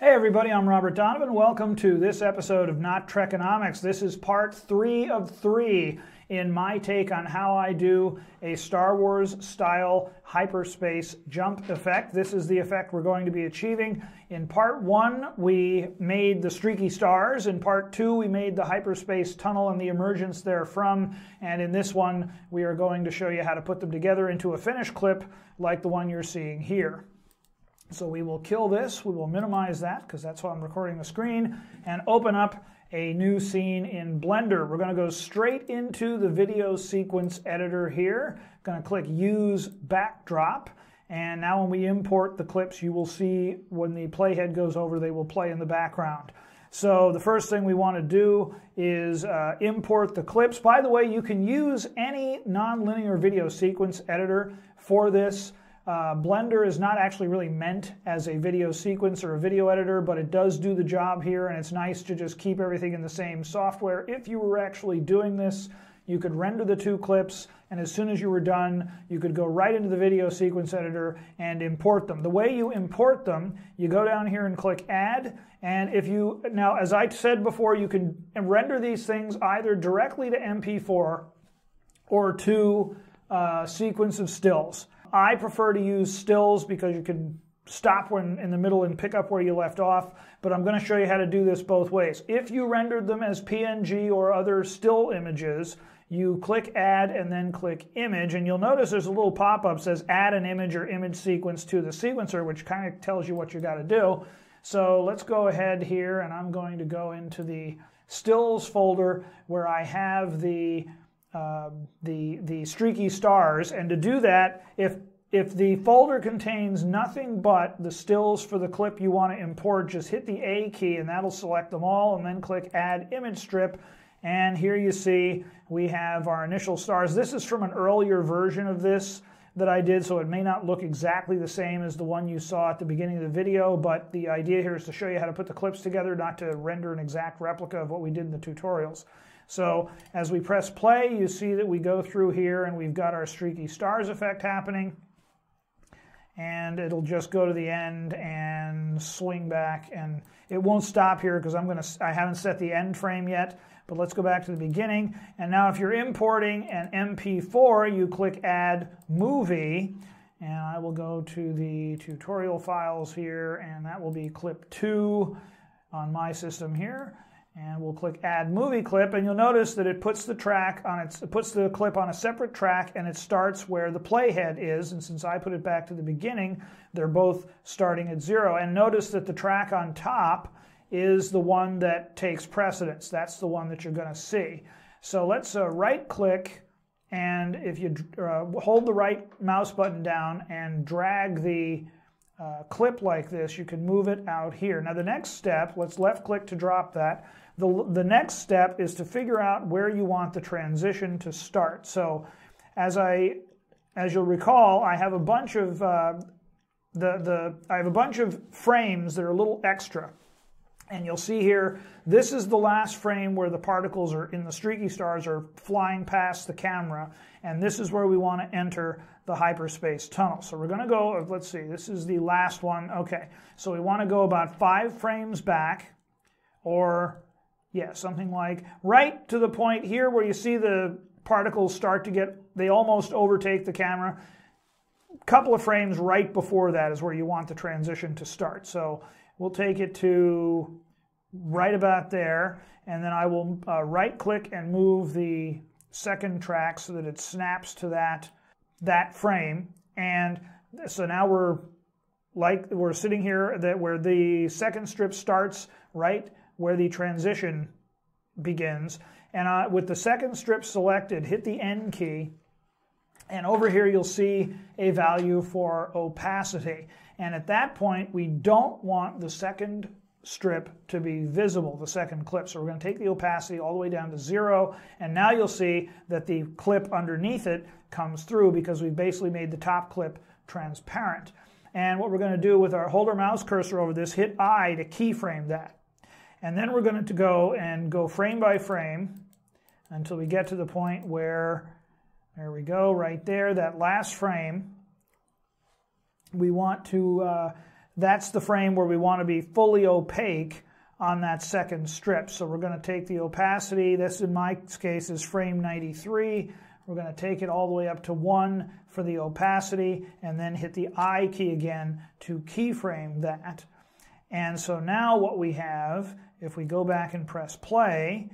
Hey everybody, I'm Robert Donovan. Welcome to this episode of Not Trekonomics. This is part three of three in my take on how I do a Star Wars style hyperspace jump effect. This is the effect we're going to be achieving. In part one, we made the streaky stars. In part two, we made the hyperspace tunnel and the emergence therefrom. And in this one, we are going to show you how to put them together into a finished clip like the one you're seeing here. So we will kill this, we will minimize that because that's why I'm recording the screen, and open up a new scene in Blender. We're going to go straight into the video sequence editor here. Going to click Use Backdrop. And now when we import the clips, you will see when the playhead goes over, they will play in the background. So the first thing we want to do is uh, import the clips. By the way, you can use any nonlinear video sequence editor for this. Uh, Blender is not actually really meant as a video sequence or a video editor, but it does do the job here, and it's nice to just keep everything in the same software. If you were actually doing this, you could render the two clips, and as soon as you were done, you could go right into the video sequence editor and import them. The way you import them, you go down here and click Add, and if you, now as I said before, you can render these things either directly to MP4 or to uh, sequence of stills. I prefer to use stills because you can stop when in the middle and pick up where you left off, but I'm going to show you how to do this both ways. If you rendered them as PNG or other still images, you click add and then click image and you'll notice there's a little pop-up says add an image or image sequence to the sequencer which kind of tells you what you got to do. So let's go ahead here and I'm going to go into the stills folder where I have the um, the, the streaky stars. And to do that, if, if the folder contains nothing but the stills for the clip you want to import, just hit the A key and that'll select them all and then click Add Image Strip. And here you see we have our initial stars. This is from an earlier version of this that I did, so it may not look exactly the same as the one you saw at the beginning of the video, but the idea here is to show you how to put the clips together, not to render an exact replica of what we did in the tutorials. So as we press play, you see that we go through here and we've got our streaky stars effect happening. And it'll just go to the end and swing back. And it won't stop here because I'm to, I haven't set the end frame yet. But let's go back to the beginning. And now if you're importing an MP4, you click Add Movie. And I will go to the tutorial files here, and that will be clip 2 on my system here and we'll click add movie clip and you'll notice that it puts the track on its it puts the clip on a separate track and it starts where the playhead is and since I put it back to the beginning they're both starting at zero and notice that the track on top is the one that takes precedence that's the one that you're going to see so let's uh, right click and if you uh, hold the right mouse button down and drag the uh, clip like this, you can move it out here. Now the next step, let's left click to drop that. The, the next step is to figure out where you want the transition to start. So as I, as you'll recall, I have a bunch of uh, the, the, I have a bunch of frames that are a little extra. And you'll see here, this is the last frame where the particles are in the streaky stars are flying past the camera. And this is where we want to enter the hyperspace tunnel. So we're going to go, let's see, this is the last one. Okay, so we want to go about five frames back or yeah, something like right to the point here where you see the particles start to get, they almost overtake the camera. A couple of frames right before that is where you want the transition to start. So we'll take it to right about there, and then I will uh, right click and move the second track so that it snaps to that, that frame. And so now we're like we're sitting here that where the second strip starts right where the transition begins. And uh, with the second strip selected, hit the N key. And over here, you'll see a value for opacity. And at that point, we don't want the second strip to be visible, the second clip. So we're going to take the opacity all the way down to zero. And now you'll see that the clip underneath it comes through because we've basically made the top clip transparent. And what we're going to do with our holder mouse cursor over this, hit I to keyframe that. And then we're going to go and go frame by frame until we get to the point where, there we go, right there, that last frame. We want to uh, that's the frame where we want to be fully opaque on that second strip. So we're going to take the opacity, this in my case is frame 93, we're going to take it all the way up to 1 for the opacity and then hit the I key again to keyframe that. And so now what we have, if we go back and press play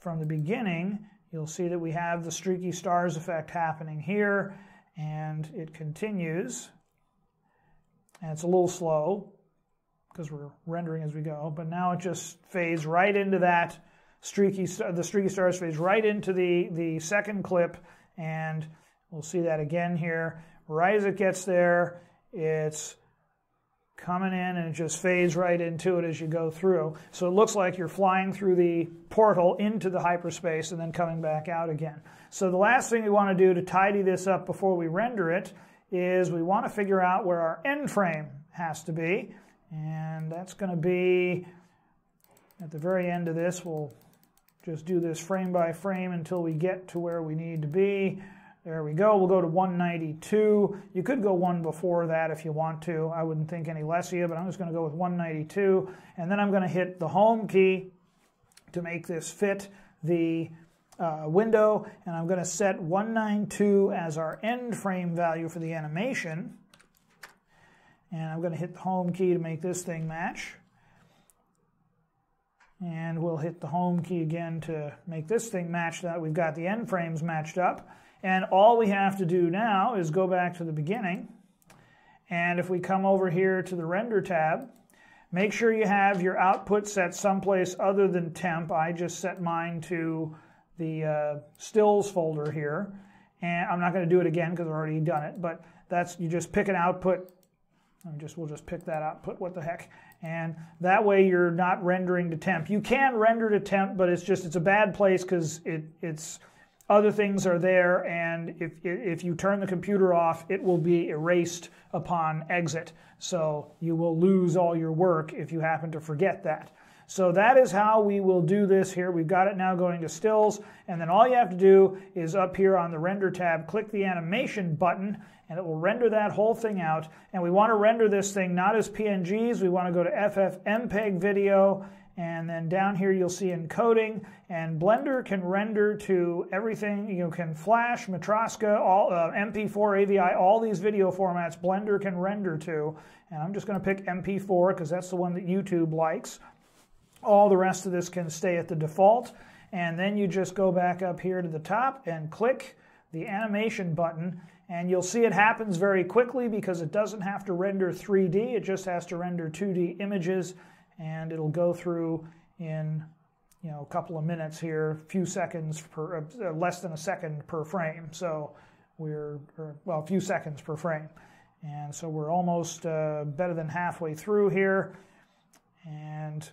from the beginning, you'll see that we have the streaky stars effect happening here and it continues. And it's a little slow because we're rendering as we go, but now it just fades right into that streaky, the streaky stars fades right into the, the second clip and we'll see that again here. Right as it gets there, it's coming in and it just fades right into it as you go through. So it looks like you're flying through the portal into the hyperspace and then coming back out again. So the last thing we want to do to tidy this up before we render it is we want to figure out where our end frame has to be. And that's going to be at the very end of this. We'll just do this frame by frame until we get to where we need to be. There we go. We'll go to 192. You could go one before that if you want to. I wouldn't think any less of you, but I'm just going to go with 192. And then I'm going to hit the home key to make this fit the uh, window. And I'm going to set 192 as our end frame value for the animation. And I'm going to hit the home key to make this thing match. And we'll hit the home key again to make this thing match that. We've got the end frames matched up. And all we have to do now is go back to the beginning. And if we come over here to the render tab, make sure you have your output set someplace other than temp. I just set mine to the uh, stills folder here. And I'm not going to do it again because I've already done it, but that's you just pick an output. Just we'll just pick that output. What the heck? And that way you're not rendering to temp. You can render to temp, but it's just it's a bad place because it it's other things are there, and if, if you turn the computer off, it will be erased upon exit. So you will lose all your work if you happen to forget that. So that is how we will do this here. We've got it now going to stills, and then all you have to do is up here on the render tab, click the animation button, and it will render that whole thing out. And we want to render this thing not as PNGs, we want to go to FFmpeg video, and then down here you'll see encoding, and Blender can render to everything. You can Flash, Matroska, all uh, MP4, AVI, all these video formats Blender can render to. And I'm just going to pick MP4 because that's the one that YouTube likes. All the rest of this can stay at the default. And then you just go back up here to the top and click the animation button. And you'll see it happens very quickly because it doesn't have to render 3D, it just has to render 2D images and it'll go through in you know a couple of minutes here, a few seconds per uh, less than a second per frame. So we're or, well a few seconds per frame, and so we're almost uh, better than halfway through here, and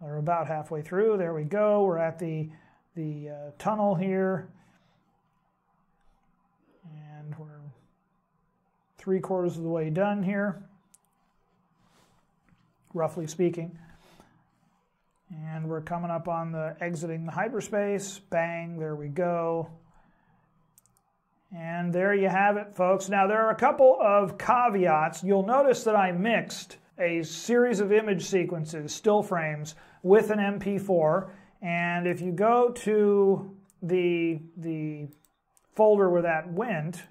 we're about halfway through. There we go. We're at the the uh, tunnel here, and we're three quarters of the way done here roughly speaking. And we're coming up on the exiting the hyperspace. Bang, there we go. And there you have it, folks. Now, there are a couple of caveats. You'll notice that I mixed a series of image sequences, still frames, with an MP4. And if you go to the, the folder where that went,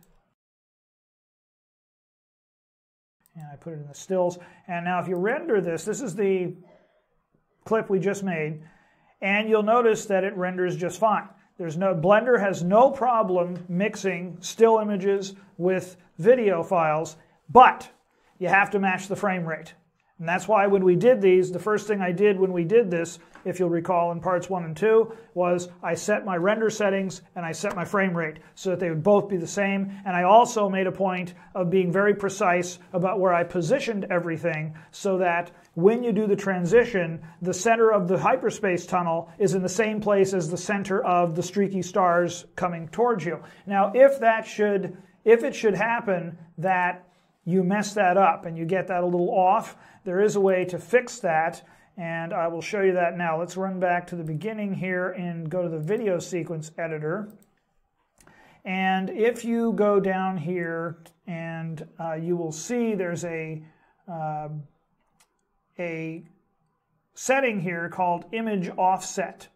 and I put it in the stills. And now if you render this, this is the clip we just made, and you'll notice that it renders just fine. There's no Blender has no problem mixing still images with video files, but you have to match the frame rate. And that's why when we did these, the first thing I did when we did this, if you'll recall in parts one and two, was I set my render settings and I set my frame rate so that they would both be the same. And I also made a point of being very precise about where I positioned everything so that when you do the transition, the center of the hyperspace tunnel is in the same place as the center of the streaky stars coming towards you. Now, if that should, if it should happen that you mess that up and you get that a little off, there is a way to fix that, and I will show you that now. Let's run back to the beginning here and go to the video sequence editor. And if you go down here and uh, you will see there's a, uh, a setting here called image offset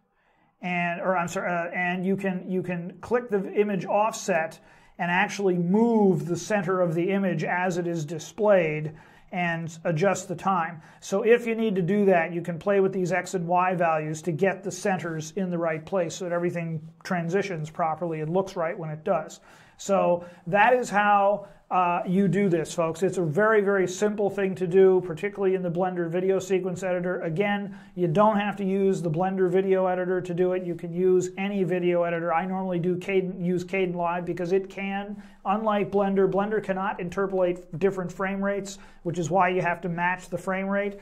and or I'm sorry, uh, and you can you can click the image offset and actually move the center of the image as it is displayed and adjust the time. So if you need to do that, you can play with these X and Y values to get the centers in the right place so that everything transitions properly and looks right when it does. So that is how uh, you do this, folks. It's a very, very simple thing to do, particularly in the Blender video sequence editor. Again, you don't have to use the Blender video editor to do it. You can use any video editor. I normally do Kden, use Kdenlive because it can, unlike Blender, Blender cannot interpolate different frame rates, which is why you have to match the frame rate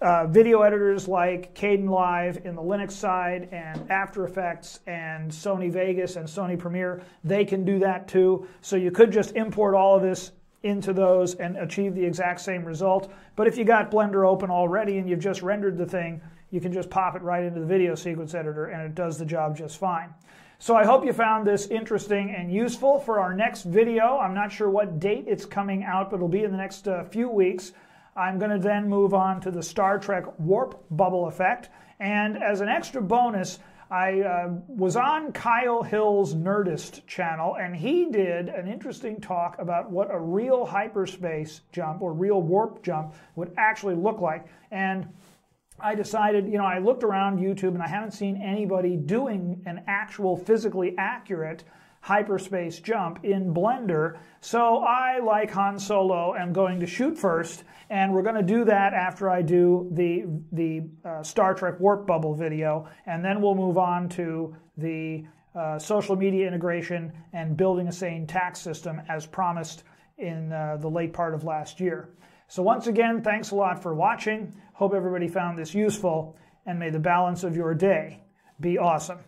uh, video editors like Kdenlive in the Linux side and After Effects and Sony Vegas and Sony Premiere, they can do that too. So you could just import all of this into those and achieve the exact same result. But if you got Blender open already and you've just rendered the thing, you can just pop it right into the video sequence editor and it does the job just fine. So I hope you found this interesting and useful for our next video. I'm not sure what date it's coming out, but it'll be in the next uh, few weeks. I'm going to then move on to the Star Trek warp bubble effect. And as an extra bonus, I uh, was on Kyle Hill's Nerdist channel, and he did an interesting talk about what a real hyperspace jump or real warp jump would actually look like. And I decided, you know, I looked around YouTube and I haven't seen anybody doing an actual physically accurate hyperspace jump in Blender. So I, like Han Solo, am going to shoot first, and we're going to do that after I do the, the uh, Star Trek Warp Bubble video, and then we'll move on to the uh, social media integration and building a sane tax system as promised in uh, the late part of last year. So once again, thanks a lot for watching. Hope everybody found this useful, and may the balance of your day be awesome.